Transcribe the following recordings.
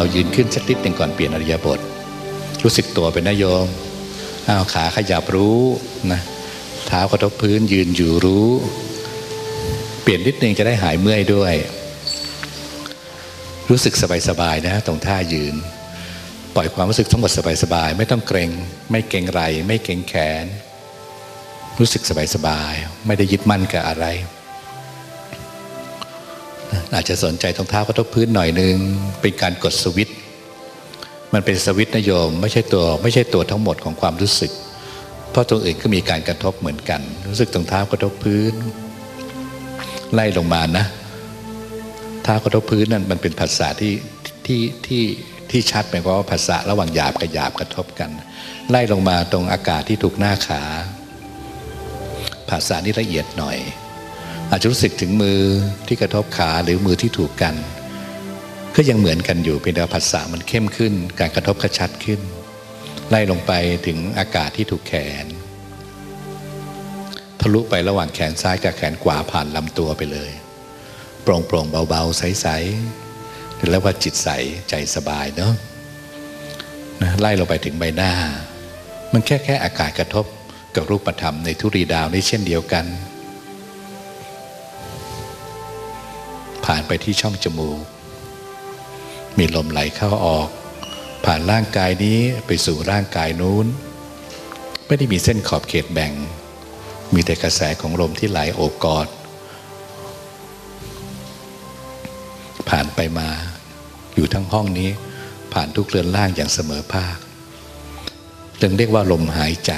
เรายืนขึ้นสักนิดหนึ่งก่อนเปลี่ยนอริยบท รู้สึกตัวเป็นนโยมเอาขาขยับรู้นะเท้ากระทบพื้นยืนอยู่รู้ เปลี่ยนนิดนึงจะได้หายเมื่อยด้วย รู้สึกสบายๆนะตรงท่ายืน ปล่อยความรู้สึกทั้งหมดสบายๆไม่ต้องเกรงไม่เกรงไหลไม่เกรงแขน รู้สึกสบายๆไม่ได้ยึดมั่นกับอะไร อาจจะสนใจตรงเท้ากระทบพื้นหน่อยนึง เป็นการกดสวิตมันเป็นสวิตนโยม ไม่ใช่ตัวไม่ใช่ตัวทั้งหมดของความรู้สึก เพราะตรงอื่นก็มีการกระทบเหมือนกัน รู้สึกตรงเท้ากระทบพื้น ไล่ลงมานะเท้ากระทบพื้นนั่นมันเป็นภาษาที่ที่ที่ที่ชัดหมายความว่าภาษาระหว่างหยาบกับหยาบกระทบกัน ไล่ลงมาตรงอากาศที่ถูกหน้าขา ภาษานี้ละเอียดหน่อย อาจจะรู้สึกถึงมือที่กระทบขาหรือมือที่ถูกกัน ก็ยังเหมือนกันอยู่เพียงแต่ภาษามันเข้มขึ้น การกระทบกระชัดขึ้น ไล่ลงไปถึงอากาศที่ถูกแขน ทะลุไประหว่างแขนซ้ายกับแขนขวาผ่านลำตัวไปเลย โปร่งโปร่งเบาๆ ใสๆหรือแล้วว่าจิตใสใจสบายเนาะนะไล่ลงไปถึงใบหน้า มันแค่แค่อากาศกระทบกับรูปธรรมในทุรีดาวนี่เช่นเดียวกัน ผ่านไปที่ช่องจมูก มีลมไหลเข้าออก ผ่านร่างกายนี้ไปสู่ร่างกายนู้น ไม่ได้มีเส้นขอบเขตแบ่ง มีแต่กระแสของลมที่ไหลโอบกอด ผ่านไปมา อยู่ทั้งห้องนี้ ผ่านทุกเรือนร่างอย่างเสมอภาคจึงเรียกว่าลมหายใจ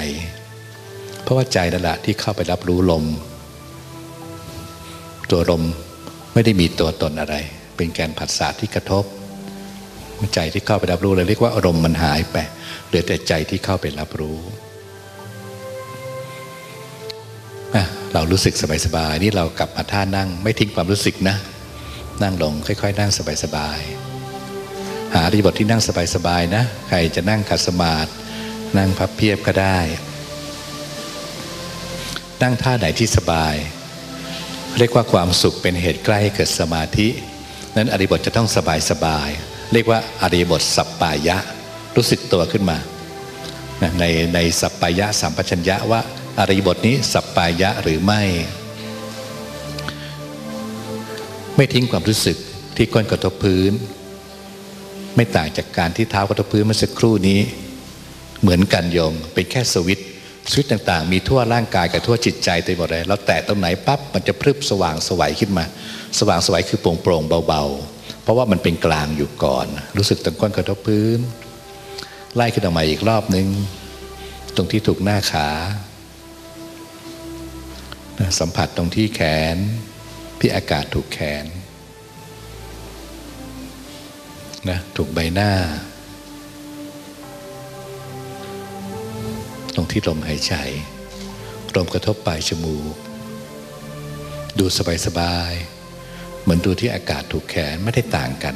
เพราะว่าใจนั่นแหละที่เข้าไปรับรู้ลม ตัวลม ไม่ได้มีตัวตนอะไร เป็นแกนผัสสะที่กระทบ ใจที่เข้าไปรับรู้เลยเรียกว่าอารมณ์มันหายไปเหลือแต่ใจที่เข้าไปรับรู้เรารู้สึกสบายๆนี่เรากลับมาท่านั่ง ไม่ทิ้งความรู้สึกนะ นั่งลงค่อย ๆ นั่งสบายๆหาอริบทที่นั่งสบายๆนะ ใครจะนั่งขัดสมาธินั่งพับเพียบก็ได้ นั่งท่าไหนที่สบาย เรียกว่าความสุขเป็นเหตุใกล้เกิดสมาธิ นั้นอริบทจะต้องสบายสบาย เรียกว่าอริบทสัปปายะ รู้สึกตัวขึ้นมาในในสัปปายะสัมปชัญญะว่าอริบทนี้สัปปายะหรือไม่ ไม่ทิ้งความรู้สึกที่ก้นกระทบพื้น ไม่ต่างจากการที่เท้ากระทบพื้นเมื่อสักครู่นี้ เหมือนกันโยมเป็นแค่สวิต สวิตต่างๆ มีทั่วร่างกายกับทั่วจิตใจเต็มหมดเลยเราแตะตรงไหนปั๊บมันจะพรึบสว่างสวัยขึ้นมา สว่างสวัยคือโปร่งโปร่งเบาๆ เพราะว่ามันเป็นกลางอยู่ก่อน รู้สึกตรงก้นกระทบพื้น ไล่ขึ้นออกมาอีกรอบนึง ตรงที่ถูกหน้าขา สัมผัสตรงที่แขนที่อากาศถูกแขนนะถูกใบหน้า ตรงที่ลมหายใจ ลมกระทบปลายจมูก ดูสบายๆ เหมือนดูที่อากาศถูกแขนไม่ได้ต่างกัน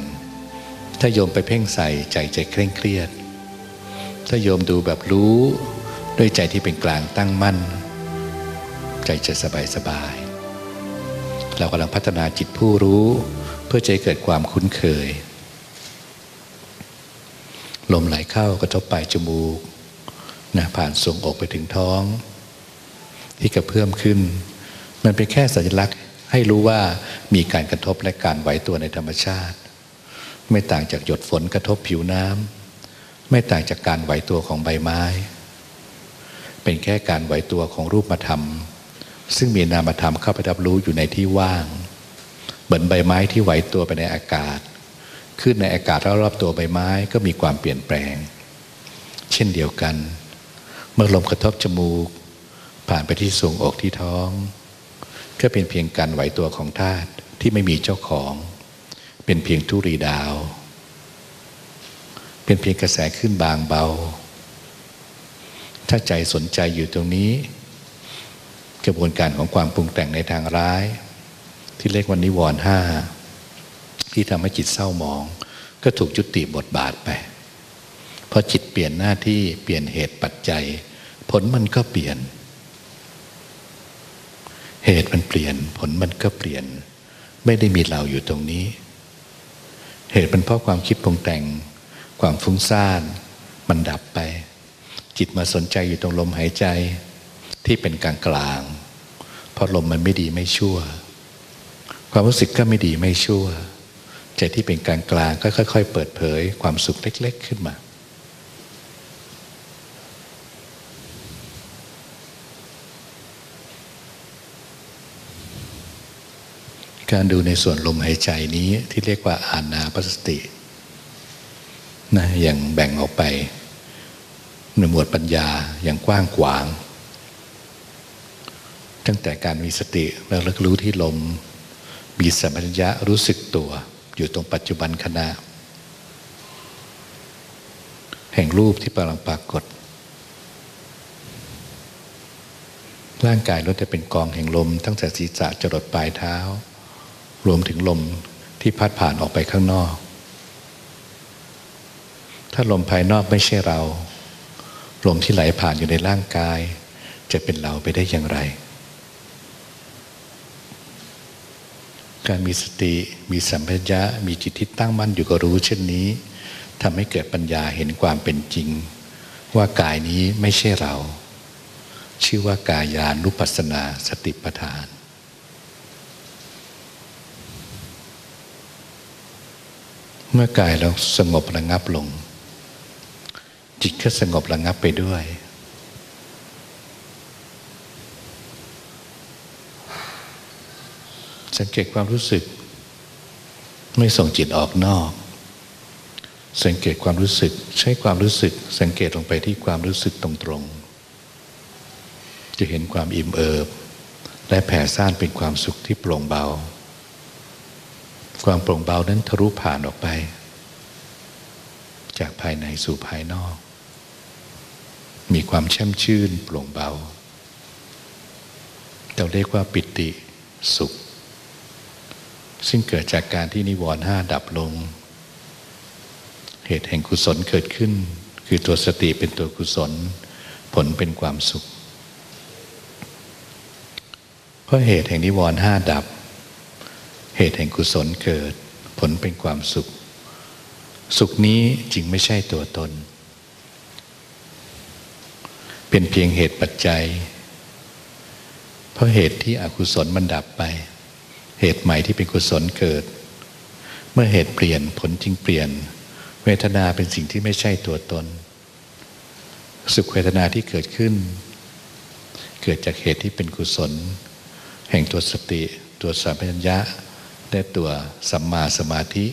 ถ้าโยมไปเพ่งใส่ใจใจเคร่งเครียด ถ้าโยมดูแบบรู้ด้วยใจที่เป็นกลางตั้งมั่น ใจจะสบายสบาย เรากำลังพัฒนาจิตผู้รู้ เพื่อจะเกิดความคุ้นเคย ลมไหลเข้ากระทบปลายจมูก นะผ่านทรงอกไปถึงท้อง ที่กระเพื่อมขึ้น มันเป็นแค่สัญลักษณ์ให้รู้ว่ามีการกระทบและการไหวตัวในธรรมชาติ ไม่ต่างจากหยดฝนกระทบผิวน้ำไม่ต่างจากการไหวตัวของใบไม้ เป็นแค่การไหวตัวของรูปธรรม ซึ่งมีนามธรรมเข้าไปรับรู้อยู่ในที่ว่าง เหมือนใบไม้ที่ไหวตัวไปในอากาศ ขึ้นในอากาศรอบๆตัวใบไม้ก็มีความเปลี่ยนแปลง เช่นเดียวกัน มื่อลมกระทบจมูก ผ่านไปที่สูงอกที่ท้อง ก็เป็นเพียงการไหวตัวของธาตุที่ไม่มีเจ้าของ เป็นเพียงทุรีดาว เป็นเพียงกระแสขึ้นบางเบา ถ้าใจสนใจอยู่ตรงนี้ กระบวนการของความปรุงแต่งในทางร้าย ที่เรียกว่านิวรณ์ห้าที่ทำให้จิตเศร้าหมอง ก็ถูกจุติบทบาทไป เพอจิตเปลี่ยนหน้าที่เปลี่ยนเหตุปัจจัย ผลมันก็เปลี่ยน เหตุมันเปลี่ยน ผลมันก็เปลี่ยน ไม่ได้มีเราอยู่ตรงนี้ เหตุเป็นเพราะความคิดปรุงแต่ง ความฟุ้งซ่าน มันดับไป จิตมาสนใจอยู่ตรงลมหายใจที่เป็นกลางกลางเพราะลมมันไม่ดีไม่ชั่ว ความรู้สึกก็ไม่ดีไม่ชั่ว ใจที่เป็นกลางกลางก็ค่อย ๆ เปิดเผยความสุขเล็ก ๆ ขึ้นมา การดูในส่วนลมหายใจนี้ที่เรียกว่าอานาปสตินะอย่างแบ่งออกไปในหมวดปัญญาอย่างกว้างขวาง ตั้งแต่การมีสติแล้วระรู้ที่ลม มีสัมผัสญะรู้สึกตัว อยู่ตรงปัจจุบันขณะ แห่งรูปที่กำลังปรากฏ ร่างกายล้วนแต่เป็นกองแห่งลม ตั้งแต่ศีรษะจรดปลายเท้า รวมถึงลมที่พัดผ่านออกไปข้างนอก ถ้าลมภายนอกไม่ใช่เรา ลมที่ไหลผ่านอยู่ในร่างกาย จะเป็นเราไปได้อย่างไร การมีสติมีสัมผัสยะมีจิตที่ตั้งมั่นอยู่กับรู้เช่นนี้ทำให้เกิดปัญญาเห็นความเป็นจริง ว่ากายนี้ไม่ใช่เรา ชื่อว่ากายานุปัสนาสติปัฏฐาน เมื่อกายเราสงบระงับลง จิตก็สงบระงับไปด้วย สังเกตความรู้สึก ไม่ส่งจิตออกนอก สังเกตความรู้สึกใช้ความรู้สึก สังเกตลงไปที่ความรู้สึกตรงๆ จะเห็นความอิ่มเอิบ และแผ่ซ่านเป็นความสุขที่โปร่งเบา ความโปร่งเบานั้นทะลุผ่านออกไป จากภายในสู่ภายนอก มีความแช่มชื่นโปร่งเบา เราเรียกว่าปิติสุข ซึ่งเกิดจากการที่นิวรณ์ห้าดับลง เหตุแห่งกุศลเกิดขึ้น คือตัวสติเป็นตัวกุศล ผลเป็นความสุข เพราะเหตุแห่งนิวรณ์ห้าดับ เหตุแห่งกุศลเกิด ผลเป็นความสุข สุขนี้จึงไม่ใช่ตัวตน เป็นเพียงเหตุปัจจัย เพราะเหตุที่อกุศลมันดับไป เหตุใหม่ที่เป็นกุศลเกิด เมื่อเหตุเปลี่ยนผลจึงเปลี่ยน เวทนาเป็นสิ่งที่ไม่ใช่ตัวตน สุขเวทนาที่เกิดขึ้น เกิดจากเหตุที่เป็นกุศล แห่งตัวสติตัวสัมปชัญญะ และตัวสัมมาสมาธิ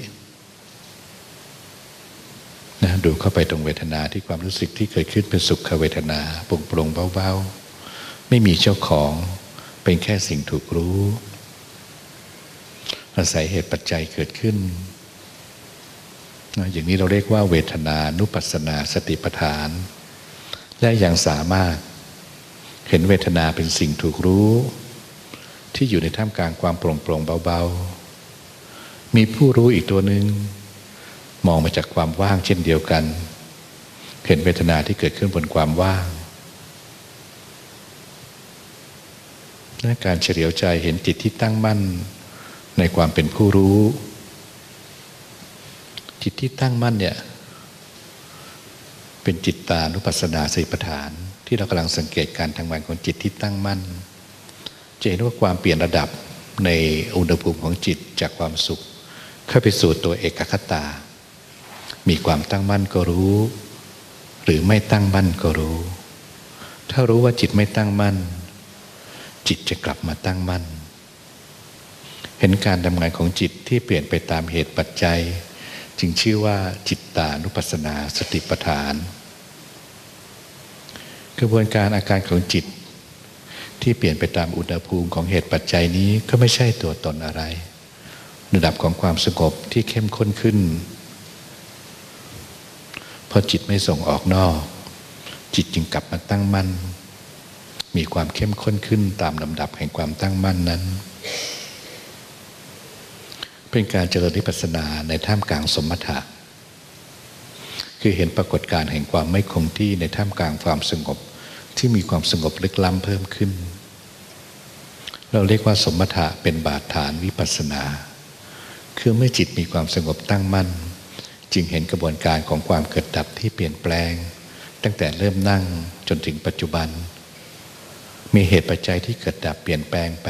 นะดูเข้าไปตรงเวทนาที่ความรู้สึกที่เกิดขึ้นเป็นสุขเวทนาปรุงปรงเบาๆ ไม่มีเจ้าของเป็นแค่สิ่งถูกรู้ อาศัยเหตุปัจจัยเกิดขึ้นอย่างนี้เราเรียกว่าเวทนานุปัสนาสติปัฏฐาน และยังสามารถเห็นเวทนาเป็นสิ่งถูกรู้ ที่อยู่ในท่ามกลางความโปร่งโปร่งเบาๆ มีผู้รู้อีกตัวหนึ่งมองมาจากความว่างเช่นเดียวกัน เห็นเวทนาที่เกิดขึ้นบนความว่างและการเฉลียวใจเห็นจิตที่ตั้งมั่นในความเป็นผู้รู้ จิตที่ตั้งมั่นเนี่ยเป็นจิตตานุปัสสนาสีปัฏฐาน ที่เรากำลังสังเกตการทางวันของจิตที่ตั้งมั่น จะเห็นว่าความเปลี่ยนระดับในอุณหภูมิของจิตจากความสุข เข้าไปสู่ตัวเอกคตา มีความตั้งมั่นก็รู้ หรือไม่ตั้งมั่นก็รู้ ถ้ารู้ว่าจิตไม่ตั้งมั่น จิตจะกลับมาตั้งมั่น เห็นการทำงานของจิตที่เปลี่ยนไปตามเหตุปัจจัย จึงชื่อว่าจิตตานุปัสสนาสติปัฏฐาน กระบวนการอาการของจิตที่เปลี่ยนไปตามอุณหภูมิของเหตุปัจจัยนี้ก็ไม่ใช่ตัวตนอะไร ระดับของความสงบที่เข้มข้นขึ้น เพอจิตไม่ส่งออกนอก จิตจึงกลับมาตั้งมั่น มีความเข้มข้นขึ้นตามลำดับแห่งความตั้งมั่นนั้น เป็นการเจริญวิปัสสนาในท่ามกลางสมถะคือเห็นปรากฏการณ์แห่งความไม่คงที่ในท่ามกลางความสงบที่มีความสงบลึกล้ำเพิ่มขึ้น เราเรียกว่าสมถะเป็นบาดฐานวิปัสสนา คือเมื่อจิตมีความสงบตั้งมั่น จึงเห็นกระบวนการของความเกิดดับที่เปลี่ยนแปลง ตั้งแต่เริ่มนั่งจนถึงปัจจุบัน มีเหตุปัจจัยที่เกิดดับเปลี่ยนแปลงไป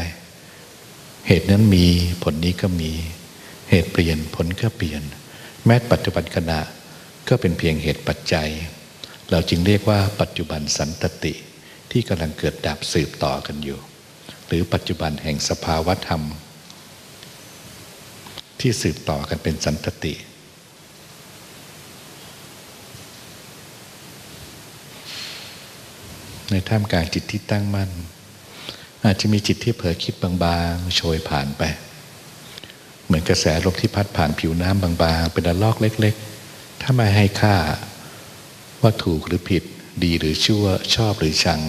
เหตุนั้นมีผลนี้ก็มี เหตุเปลี่ยนผลก็เปลี่ยน แม้ปัจจุบันขณะก็เป็นเพียงเหตุปัจจัย เราจึงเรียกว่าปัจจุบันสันตติที่กำลังเกิดดับสืบต่อกันอยู่ หรือปัจจุบันแห่งสภาวธรรม ที่สืบต่อกันเป็นสันตติ ในท่ามกลางจิตที่ตั้งมั่น อาจจะมีจิตที่เผลอคิดบางๆโชยผ่านไป เหมือนกระแสลมที่พัดผ่านผิวน้ำบางๆ เป็นระลอกเล็กๆ ถ้าไม่ให้ค่าว่าถูกหรือผิด ดีหรือชั่วชอบหรือชัง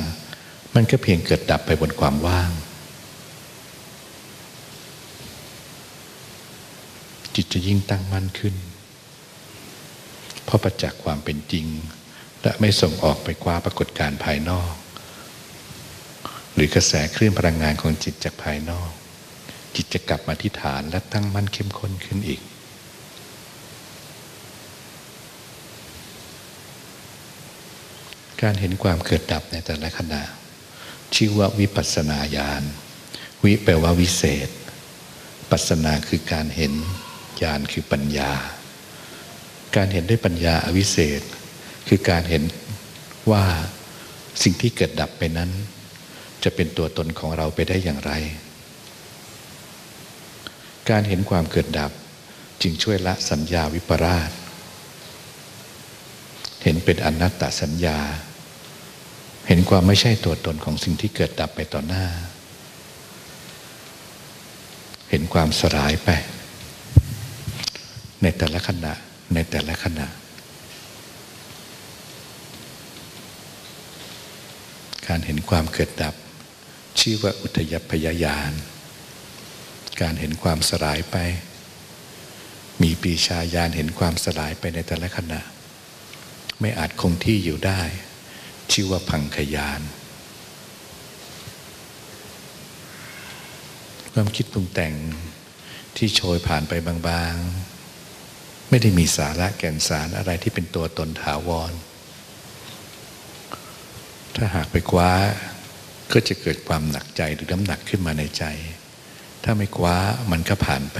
มันก็เพียงเกิดดับไปบนความว่าง จิตจะยิ่งตั้งมั่นขึ้น เพราะประจักษ์ความเป็นจริง และไม่ส่งออกไปคว้าปรากฏการภายนอก หรือกระแสคลื่นพลังงานของจิตจากภายนอก จิตจะกลับมาที่ฐานและตั้งมั่นเข้มข้นขึ้นอีกการเห็นความเกิดดับในแต่ละขณะ ชื่อว่าวิปัสนาญาณ วิแปลว่าวิเศษ ปัสนาคือการเห็น ญาณคือปัญญา การเห็นด้วยปัญญาอวิเศษ คือการเห็นว่าสิ่งที่เกิดดับไปนั้น จะเป็นตัวตนของเราไปได้อย่างไร การเห็นความเกิดดับจึงช่วยละสัญญาวิปราช เห็นเป็นอนัตตสัญญา เห็นความไม่ใช่ตัวตนของสิ่งที่เกิดดับไปต่อหน้า เห็นความสลายไป ในแต่ละขณะ ในแต่ละขณะ การเห็นความเกิดดับ ชื่อว่าอุทยพยายาน การเห็นความสลายไป มีปีชาญาณเห็นความสลายไปในแต่ละขณะ ไม่อาจคงที่อยู่ได้ ชื่อว่าพังขยานความคิดปรุงแต่งที่โชยผ่านไปบางๆ ไม่ได้มีสาระแก่นสารอะไรที่เป็นตัวตนถาวร ถ้าหากไปคว้าก็จะเกิดความหนักใจหรือน้ำหนักขึ้นมาในใจ ถ้าไม่คว้ามันก็ผ่านไป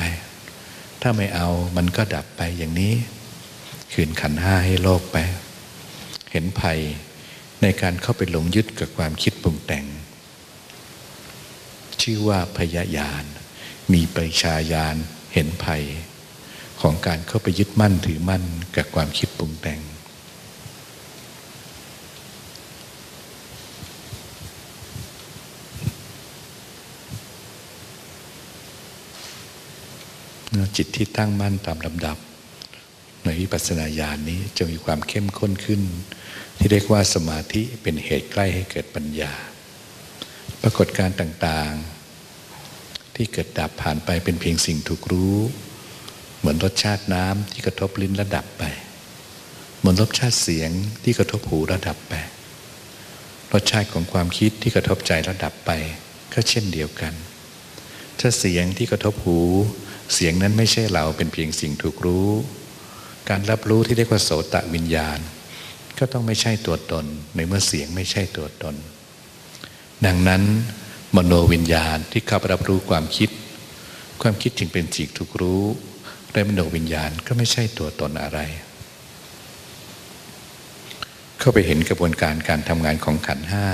ถ้าไม่เอามันก็ดับไปอย่างนี้ คืนขันห้าให้โลกไป เห็นภัยในการเข้าไปหลงยึดกับความคิดปรุงแต่ง ชื่อว่าพยายาน มีปริชาญาณเห็นภัย ของการเข้าไปยึดมั่นถือมั่นกับความคิดปรุงแต่ง จิตที่ตั้งมั่นตามลำดับในวิปัสสนาญาณนี้จะมีความเข้มข้นขึ้น ที่เรียกว่าสมาธิเป็นเหตุใกล้ให้เกิดปัญญา ปรากฏการต่างๆ ที่เกิดดับผ่านไปเป็นเพียงสิ่งถูกรู้ มือนรสชาติน้ำที่กระทบลิ้นระดับไป เหมือนรสชาติเสียงที่กระทบหูระดับไป รสชาติของความคิดที่กระทบใจระดับไป ก็เช่นเดียวกัน ถ้าเสียงที่กระทบหู เสียงนั้นไม่ใช่เราเป็นเพียงสิ่งถูกรู้ การรับรู้ที่เรียกว่าโสตวิญญาณ ก็ต้องไม่ใช่ตัวตน ในเมื่อเสียงไม่ใช่ตัวตน ดังนั้น มโนวิญญาณที่เข้าไปรับรู้ความคิด ความคิดจึงเป็นจิตถูกรู้ และมโนวิญญาณก็ไม่ใช่ตัวตนอะไร เข้าไปเห็นกระบวนการการทำงานของขันห้า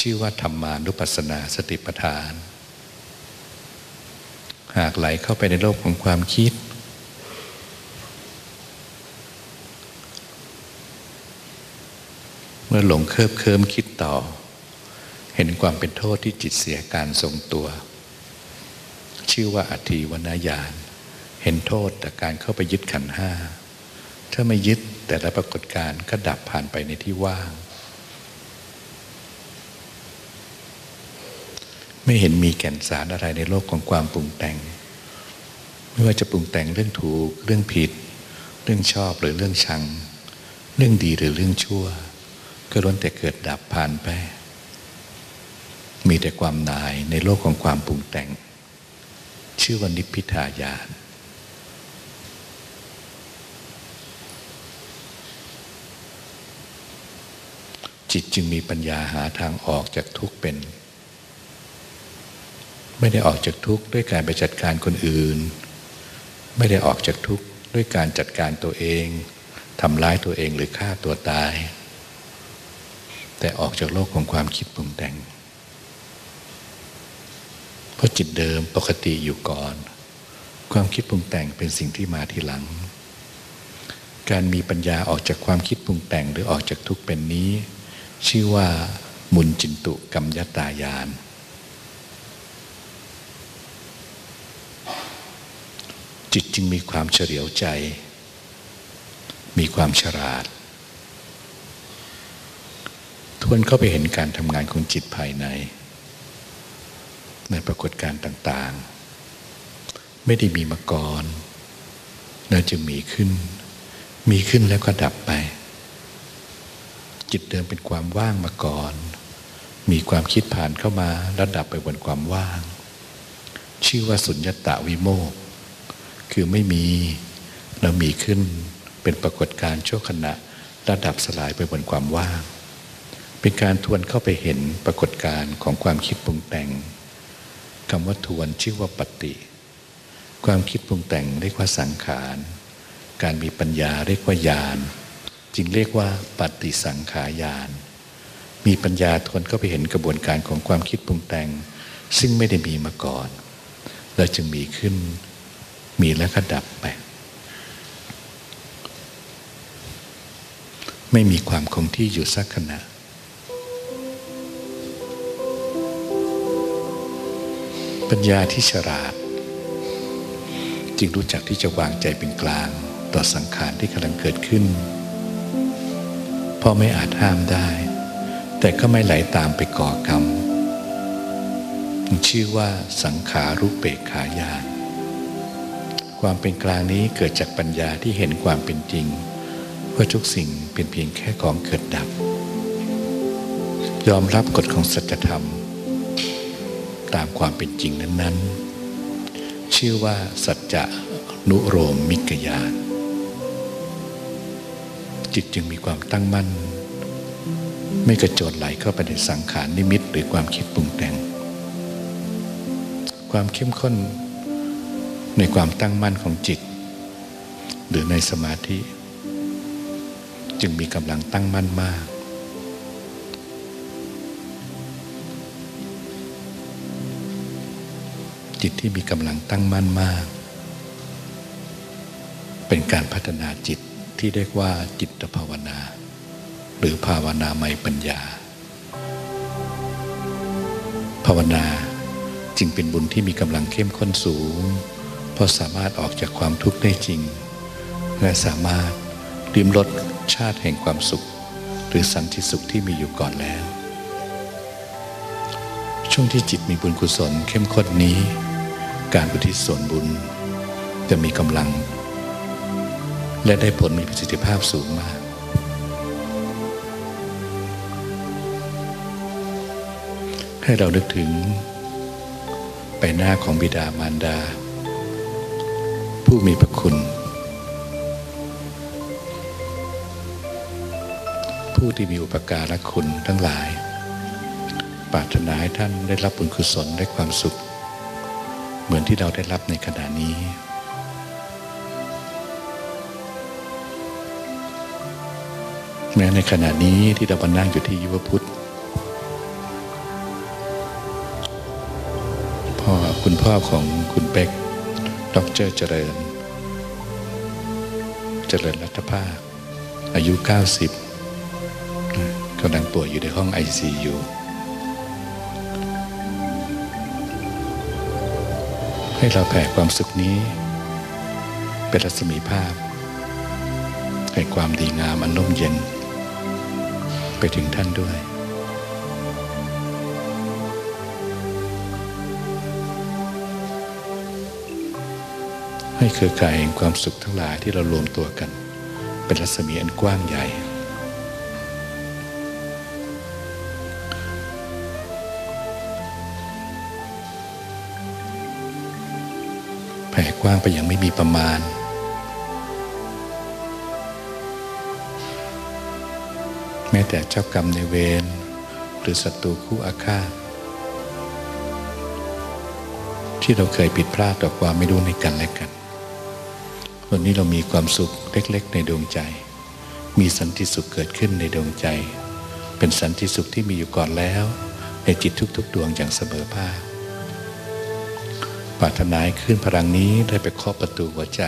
ชื่อว่าธรรมานุปัสสนาสติปัฏฐาน หากไหลเข้าไปในโลกของความคิด เมื่อหลงเคลิบเคลิมคิดต่อ เห็นความเป็นโทษที่จิตเสียการทรงตัว ชื่อว่าอัติวนาญาณเห็นโทษแต่การเข้าไปยึดขันห้าถ้าไม่ยึดแต่ละปรากฏการก็ดับผ่านไปในที่ว่าง ไม่เห็นมีแก่นสารอะไรในโลกของความปรุงแต่ง ไม่ว่าจะปรุงแต่งเรื่องถูก เรื่องผิด เรื่องชอบหรือเรื่องชัง เรื่องดีหรือเรื่องชั่ว ก็ล้วนแต่เกิดดับผ่านไป มีแต่ความนายในโลกของความปรุงแต่ง ชื่อว่านิพพิทายานจิตจึงมีปัญญาหาทางออกจากทุกข์เป็น ไม่ได้ออกจากทุกข์ด้วยการไปจัดการคนอื่น ไม่ได้ออกจากทุกข์ด้วยการจัดการตัวเองทำร้ายตัวเองหรือฆ่าตัวตาย แต่ออกจากโลกของความคิดปรุงแต่ง เพราะจิตเดิมปกติอยู่ก่อน ความคิดปรุงแต่งเป็นสิ่งที่มาทีหลัง การมีปัญญาออกจากความคิดปรุงแต่งหรือออกจากทุกเป็นนี้ ชื่อว่ามุนจินตุกรรมยตายาน จิตจึงมีความเฉลียวใจ มีความฉลาด ทวนเข้าไปเห็นการทำงานของจิตภายใน ในปรากฏการณ์ต่าง ๆ ไม่ได้มีมาก่อนแล้วจึงมีขึ้น มีขึ้นแล้วก็ดับไป จิตเดิมเป็นความว่างมาก่อน มีความคิดผ่านเข้ามาแล้วดับไปบนความว่าง ชื่อว่าสุญญตาวิโมก คือไม่มีแล้วมีขึ้นเป็นปรากฏการณ์ชั่วขณะระดับสลายไปบนความว่าง เป็นการทวนเข้าไปเห็นปรากฏการณ์ของความคิดปรุงแต่ง คำว่าทวนชื่อว่าปฏิ ความคิดปรุงแต่งเรียกว่าสังขาร การมีปัญญาเรียกว่าญาณจึงเรียกว่าปฏิสังขารญาณมีปัญญาทวนเข้าไปเห็นกระบวนการของความคิดปรุงแต่ง ซึ่งไม่ได้มีมาก่อน แล้วจึงมีขึ้นมีแล้วก็ดับไป ไม่มีความคงที่อยู่สักขณะ ปัญญาที่ฉลาด จึงรู้จักที่จะวางใจเป็นกลาง ต่อสังขารที่กำลังเกิดขึ้นเพราะไม่อาจห้ามได้ แต่ก็ไม่ไหลาตามไปก่อกรรมชื่อว่าสังขารุเปกขายานความเป็นกลางนี้เกิดจากปัญญาที่เห็นความเป็นจริงว่าทุกสิ่งเป็นเพียงแค่ของเกิดดับ ยอมรับกฎของสัจธรรม ตามความเป็นจริงนั้นๆ ชื่อว่าสัจจะนุโรมมิกยานจิตจึงมีความตั้งมั่น ไม่กระโจนไหลเข้าไปในสังขารนิมิตหรือความคิดปรุงแต่ง ความเข้มข้นในความตั้งมั่นของจิต หรือในสมาธิ จึงมีกำลังตั้งมั่นมาก จิตที่มีกำลังตั้งมั่นมาก เป็นการพัฒนาจิตที่เรียกว่าจิตภาวนา หรือภาวนาไม่ปัญญา ภาวนาจึงเป็นบุญที่มีกำลังเข้มข้นสูง เพราะสามารถออกจากความทุกข์ได้จริง และสามารถริมรสชาติแห่งความสุข หรือสันติสุขที่มีอยู่ก่อนแล้ว ช่วงที่จิตมีบุญกุศลเข้มข้นนี้ การอุทิศส่วนบุญ จะมีกำลัง และได้ผลมีประสิทธิภาพสูงมาก ให้เรานึกถึงไปหน้าของบิดามารดา ผู้มีพระคุณ ผู้ที่มีอุปการะคุณทั้งหลาย ปรารถนาให้ท่านได้รับบุญกุศลได้ความสุข เหมือนที่เราได้รับในขณะนี้ แม้ในขณะนี้ที่เราบันั่งอยู่ที่ยุวพุทธพ่อคุณพ่อของคุณเป็กดรเจริญ เจริญรัฐภาค อายุ 90กำลังป่วยอยู่ในห้องไอซี ให้เราแผ่ความสุขนี้ เป็นรัศมีภาพให้ความดีงามอันนุ่มเย็น ไปถึงท่านด้วยให้เครือข่ายแห่งความสุขทั้งหลายที่เรารวมตัวกัน เป็นรัศมีอันกว้างใหญ่ ผ่กว้างไปอย่างไม่มีประมาณ แม้แต่เจ้ากรรมในเวรหรือศัตรูคู่อาฆาตที่เราเคยผิดพลาดต่อความไม่รู้ในกันและกันวันนี้เรามีความสุขเล็กๆ ในดวงใจ มีสันติสุขเกิดขึ้นในดวงใจ เป็นสันติสุขที่มีอยู่ก่อนแล้ว ในจิตทุกๆ ดวงอย่างเสมอภาค ปรารถนาให้ขึ้นพลังนี้ได้ไปเคาะประตูหัวใจ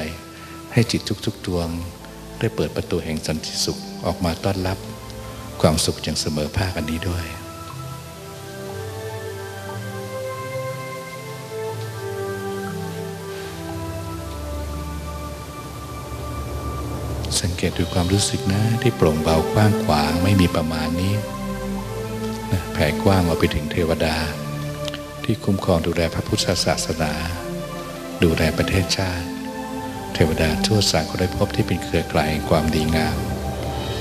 ให้จิตทุกๆดวง ได้เปิดประตูแห่งสันติสุขออกมาต้อนรับ ความสุขอย่างเสมอภาคอันนี้ด้วยสังเกตดูความรู้สึกนะที่โปร่งเบากว้างขวางไม่มีประมาณนี้นะแผ่กว้างออกไปถึงเทวดา ที่คุ้มครองดูแลพระพุทธศาสนา ดูแลประเทศชาติ เทวดาทั่วสารกลภพบที่เป็นเครือข่ายความดีงาม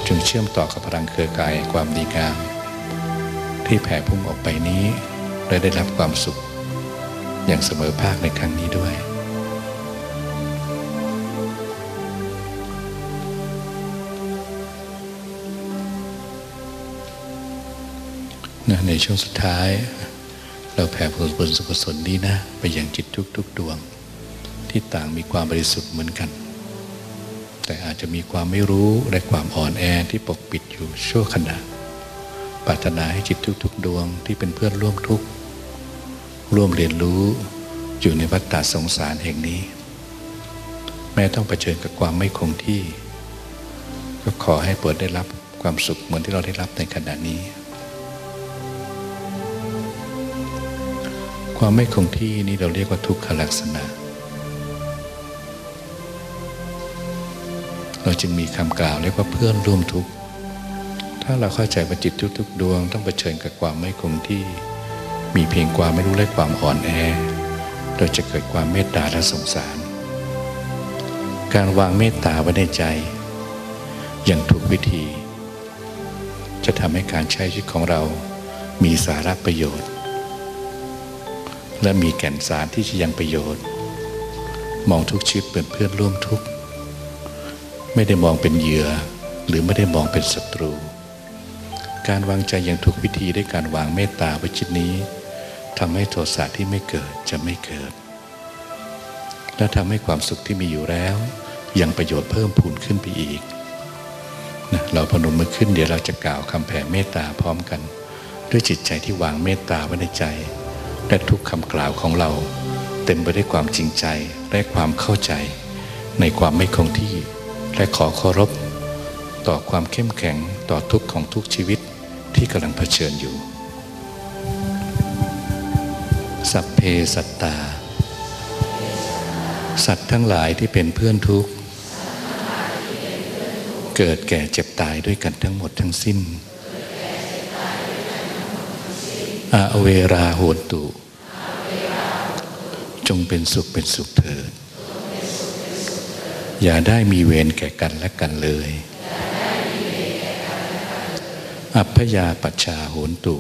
จึงเชื่อมต่อกับพลังเครือข่ายความดีงาม ที่แผ่พุ่งออกไปนี้และได้รับความสุข อย่างเสมอภาคในครั้งนี้ด้วยในช่วงสุดท้าย เราแผ่ผลบุญสุขสนนี้นะ ไปยังจิตทุกๆดวง ที่ต่างมีความบริสุทธิ์เหมือนกัน แต่อาจจะมีความไม่รู้และความอ่อนแอที่ปกปิดอยู่ชั่วขณะปรารถนาให้จิตทุกๆ ดวงที่เป็นเพื่อนร่วมทุกข์ร่วมเรียนรู้อยู่ในวัฏฏะสงสารแห่งนี้ แม้ต้องเผชิญกับความไม่คงที่ ก็ขอให้เปิดได้รับความสุขเหมือนที่เราได้รับในขณะนี้ ความไม่คงที่นี้เราเรียกว่าทุกขลักษณะ เราจึงมีคำกล่าวเรียกว่าเพื่อนร่วมทุกข์ ถ้าเราเข้าใจว่าจิตทุกๆดวง ต้องเผชิญกับความไม่คงที่ มีเพียงความไม่รู้และความอ่อนแอโดยจะเกิดความเมตตาและสงสาร การวางเมตตาไว้ในใจ อย่างถูกวิธี จะทำให้การใช้ชีวิตของเรามีสาระประโยชน์ และมีแก่นสารที่จะยังประโยชน์ มองทุกชีวิตเป็นเพื่อนร่วมทุกข์ไม่ได้มองเป็นเหยื่อหรือไม่ได้มองเป็นศัตรู การวางใจอย่างถูกวิธีด้วยการวางเมตตาไว้ชิดนี้ทำให้โทสะที่ไม่เกิดจะไม่เกิด และทำให้ความสุขที่มีอยู่แล้ว ยังประโยชน์เพิ่มพูนขึ้นไปอีกนะเราพนมมือขึ้นเดี๋ยวเราจะกล่าวคำแผ่เมตตาพร้อมกัน ด้วยจิตใจที่วางเมตตาไว้ในใจ และทุกคำกล่าวของเรา เต็มไปด้วยความจริงใจและความเข้าใจ ในความไม่คงที่ และขอเคารพ ต่อความเข้มแข็งต่อทุกของทุกชีวิตที่กำลังเผชิญอยู่ สัพเพสัตตา สัตว์ทั้งหลายที่เป็นเพื่อนทุกข์ เกิดแก่เจ็บตายด้วยกันทั้งหมดทั้งสิ้น อเวราโหตุ จงเป็นสุขเป็นสุขเถิด อย่าได้มีเวรแก่กันและกันเลย อัพยาปัชชาโหนตุ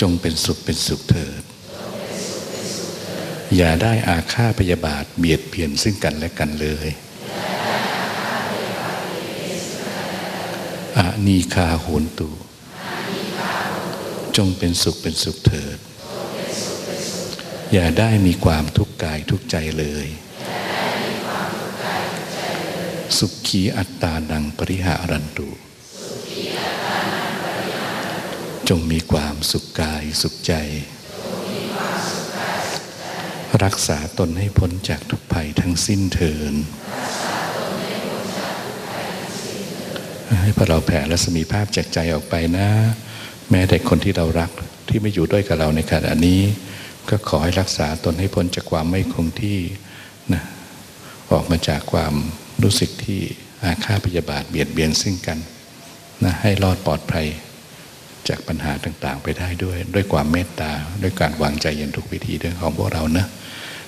จงเป็นสุขเป็นสุขเถิด อย่าได้อาฆาตพยาบาทเบียดเบียนซึ่งกันและกันเลยอานีคาโหนตุ จงเป็นสุขเป็นสุขเถิด อย่าได้มีความทุกข์กายทุกใจเลย สุขีอัตตานังปริหารันตุจงมีความสุขกายสุขใจ รักษาตนให้พ้นจากทุกภัยทั้งสิ้นเถินให้พวกเราแผ่รัศมีภาพจากใจออกไปนะ แม้แต่คนที่เรารักที่ไม่อยู่ด้วยกับเราในขณะนี้ ก็ขอให้รักษาตนให้พ้นจากความไม่คงที่นะออกมาจากความรู้สึกที่อาฆาตพยาบาทเบียดเบียนซึ่งกันนะให้รอดปลอดภัยจากปัญหาต่างๆ ไปได้ด้วย ด้วยความเมตตา ด้วยการวางใจอย่างทุกวิธีเรื่องของพวกเรานะ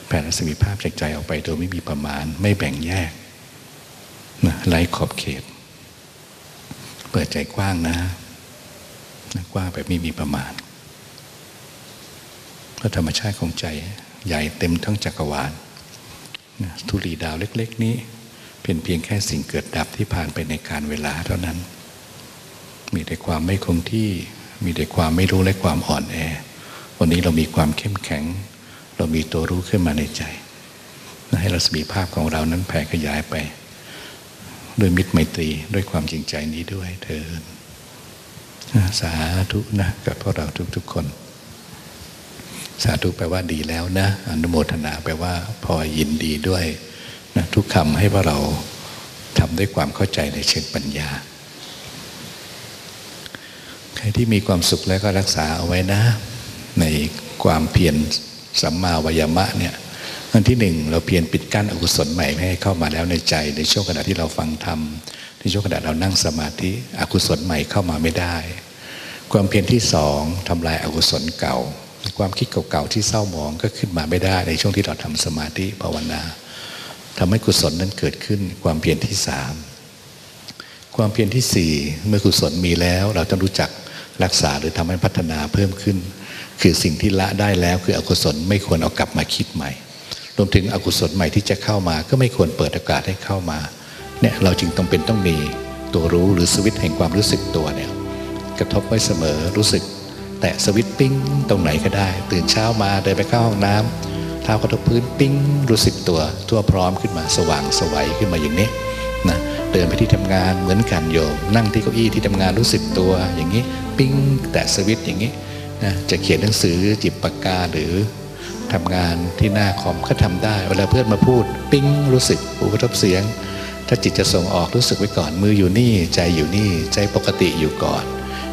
แผ่รัศมีภาพจากใจออกไปโดยไม่มีประมาณ ไม่แบ่งแยกนะไร้ขอบเขต เปิดใจกว้างนะ กว้างแบบไม่มีประมาณเพราะธรรมชาติของใจใหญ่เต็มทั้งจักรวาลธุลีดาวเล็ก ๆ นี้ เป็นเพียงแค่สิ่งเกิดดับที่ผ่านไปในการเวลาเท่านั้น มีแต่ความไม่คงที่ มีแต่ความไม่รู้และความอ่อนแอ วันนี้เรามีความเข้มแข็ง เรามีตัวรู้ขึ้นมาในใจ ให้รัศมีภาพของเรานั้นแผ่ขยายไป ด้วยมิตรไมตรีด้วยความจริงใจนี้ด้วยเถิด สาธุนะกับพวกเราทุก ๆ คน สาธุแปลว่าดีแล้วนะ อนุโมทนาแปลว่า พอยินดีด้วยนะทุกคำให้พว่าเราทำด้วยความเข้าใจในเชิงปัญญา ใครที่มีความสุขแล้วก็รักษาเอาไว้นะ ในความเพียรสัมมาวายามะเนี่ย อันที่หนึ่งเราเพียรปิดกั้นอกุศลใหม่ไม่ให้เข้ามาแล้วในใจ ในช่วงขณะที่เราฟังธรรมในช่วงขณะเรานั่งสมาธิอกุศลใหม่เข้ามาไม่ได้ ความเพียรที่สองทำลายอากุศลเก่า ความคิดเก่าๆที่เศร้าหมองก็ขึ้นมาไม่ได้ ในช่วงที่เราทำสมาธิภาวนาทำให้กุศลนั้นเกิดขึ้น ความเพียรที่สามความเพียรที่สี่เมื่อกุศลมีแล้ว เราจะรู้จักรักษาหรือทำให้พัฒนาเพิ่มขึ้น คือสิ่งที่ละได้แล้วคืออกุศลไม่ควรเอากลับมาคิดใหม่ รวมถึงอกุศลใหม่ที่จะเข้ามา ก็ไม่ควรเปิดโอกาสให้เข้ามาเนี่ยเราจึงต้องเป็นต้องมีตัวรู้หรือสวิตแห่งความรู้สึกตัวเนี่ยกระทบไว้เสมอรู้สึก แตะสวิตปิ้งตรงไหนก็ได้ ตื่นเช้ามาเดินไปเข้าห้องน้ำเท้ากระทบพื้นปิ้งรู้สึกตัวทั่วพร้อมขึ้นมาสว่างสวัยขึ้นมาอย่างนี้นะเดินไปที่ทำงานเหมือนกันโยม นั่งที่เก้าอี้ที่ทำงานรู้สึกตัวอย่างนี้ ปิ้งแตะสวิตอย่างนี้นะจะเขียนหนังสือจิบปากกาหรือ ทำงานที่หน้าคอมก็ทำได้ เวลาเพื่อนมาพูด ปิ้งรู้สึกหูกระทบเสียง ถ้าจิตจะส่งออกรู้สึกไว้ก่อนมืออยู่นี่ ใจอยู่นี่ใจปกติอยู่ก่อน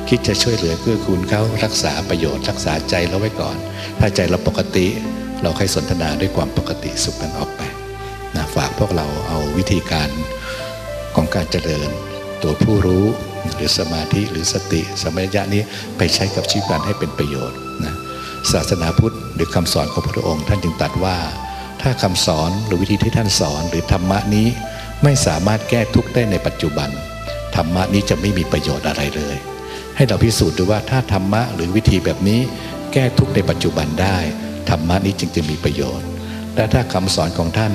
คิดจะช่วยเหลือเกื้อกูลเขารักษาประโยชน์ รักษาใจเราไว้ก่อน ถ้าใจเราปกติ เราค่อยสนทนาด้วยความปกติสุขนั้นออกไปนะฝากพวกเราเอาวิธีการของการเจริญ ตัวผู้รู้หรือสมาธิหรือสติสมัยะนี้ไปใช้กับชีวิตการให้เป็นประโยชน์ ศาสนาพุทธหรือคำสอนของพระองค์ ท่านจึงตรัสว่า ถ้าคำสอนหรือวิธีที่ท่านสอนหรือธรรมะนี้ไม่สามารถแก้ทุกข์ได้ในปัจจุบัน ธรรมะนี้จะไม่มีประโยชน์อะไรเลย ให้เราพิสูจน์ดูว่าถ้าธรรมะหรือวิธีแบบนี้แก้ทุกข์ในปัจจุบันได้ ธรรมะนี้จึงจะมีประโยชน์ และถ้าคำสอนของท่าน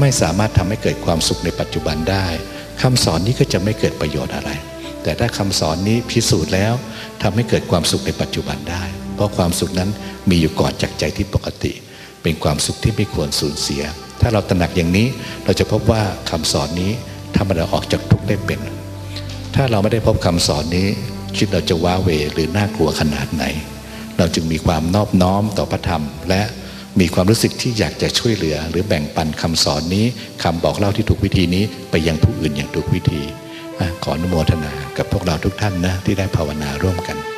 ไม่สามารถทำให้เกิดความสุขในปัจจุบันได้คำสอนนี้ก็จะไม่เกิดประโยชน์อะไร แต่ถ้าคำสอนนี้พิสูจน์แล้วทำให้เกิดความสุขในปัจจุบันได้ เพราะความสุขนั้นมีอยู่ก่อนจากใจที่ปกติ เป็นความสุขที่ไม่ควรสูญเสีย ถ้าเราตระหนักอย่างนี้เราจะพบว่าคำสอนนี้ทำให้เราออกจากทุกข์ได้เป็น ถ้าเราไม่ได้พบคำสอนนี้ชีวิตเราจะว้าเวหรือน่ากลัวขนาดไหน เราจึงมีความนอบน้อมต่อพระธรรม และมีความรู้สึกที่อยากจะช่วยเหลือ หรือแบ่งปันคำสอนนี้คำบอกเล่าที่ถูกวิธีนี้ไปยังผู้อื่นอย่างถูกวิธีขออนุโมทนากับพวกเราทุกท่านนะที่ได้ภาวนาร่วมกัน